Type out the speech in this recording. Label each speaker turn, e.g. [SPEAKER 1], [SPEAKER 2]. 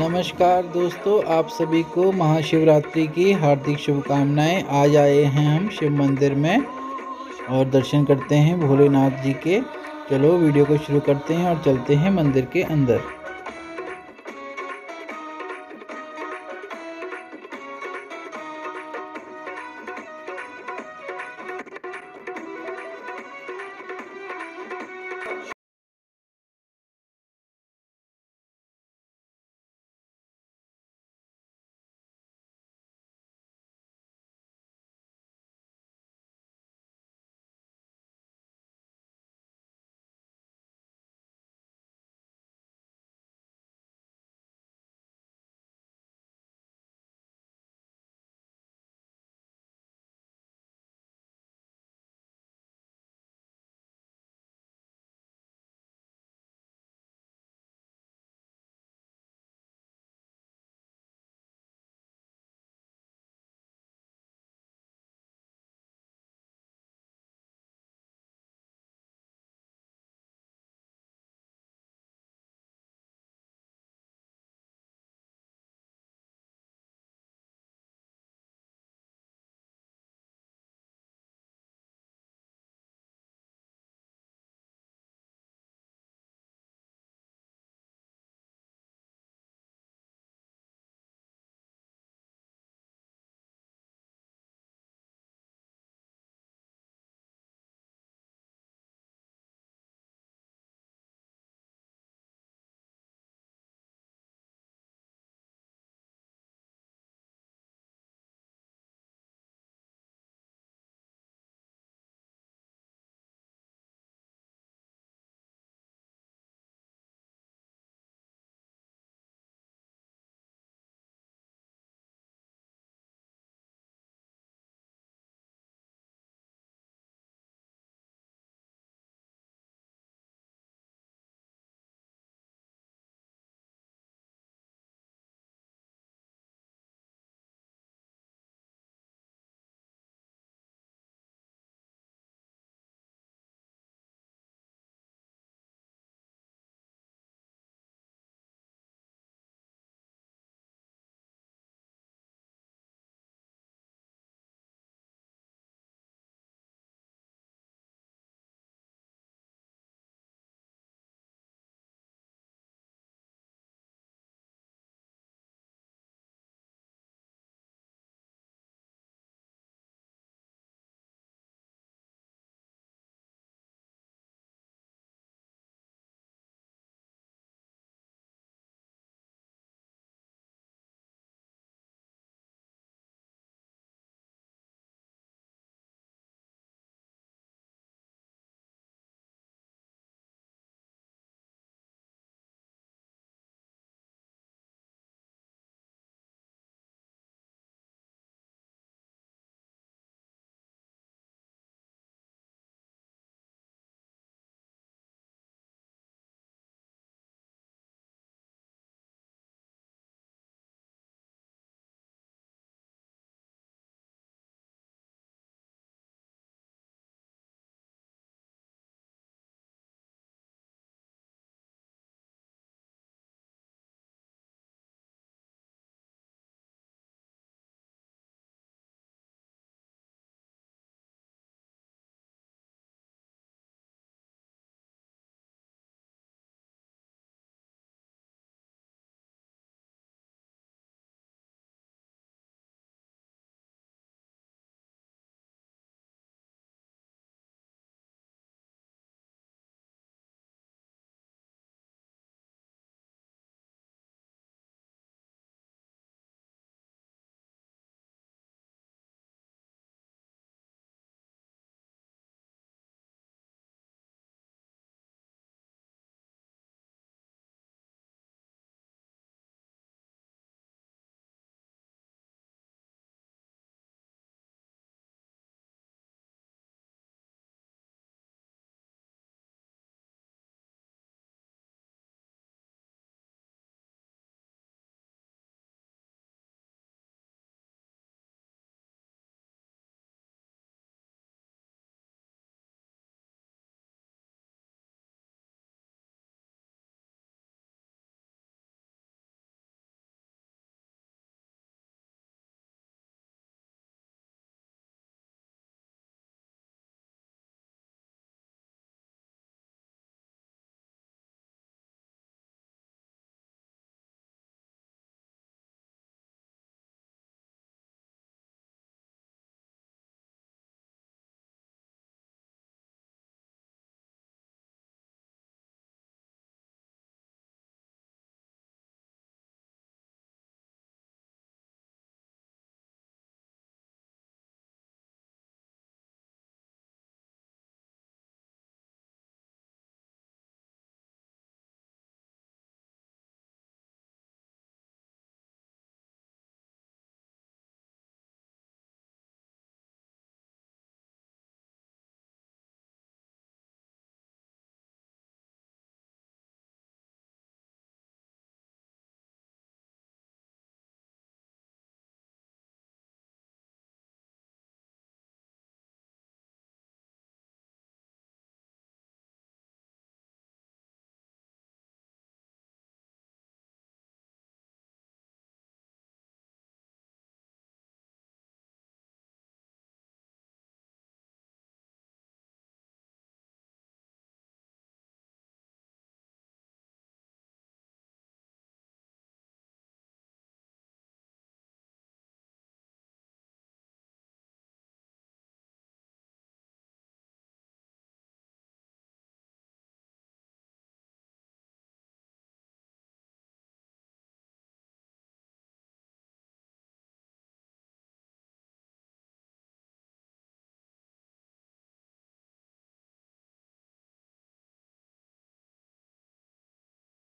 [SPEAKER 1] नमस्कार दोस्तों, आप सभी को महाशिवरात्रि की हार्दिक शुभकामनाएँ। आज आए हैं हम शिव मंदिर में और दर्शन करते हैं भोलेनाथ जी के। चलो, वीडियो को शुरू करते हैं और चलते हैं मंदिर के अंदर।